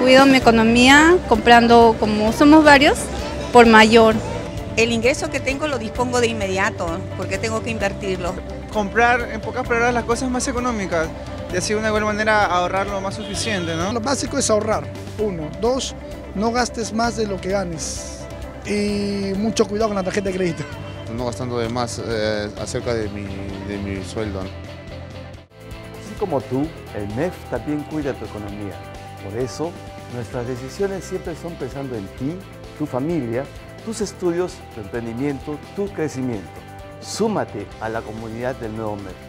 Cuido mi economía comprando, como somos varios, por mayor. El ingreso que tengo lo dispongo de inmediato, porque tengo que invertirlo. Comprar, en pocas palabras, las cosas más económicas y así de una buena manera ahorrar lo más suficiente, ¿no? Lo básico es ahorrar, uno. Dos, no gastes más de lo que ganes. Y mucho cuidado con la tarjeta de crédito. No gastando de más eh, acerca de mi, de mi sueldo. Así como tú, el MEF también cuida tu economía. Por eso, nuestras decisiones siempre son pensando en ti, tu familia, tus estudios, tu emprendimiento, tu crecimiento. Súmate a la comunidad del nuevo MEF.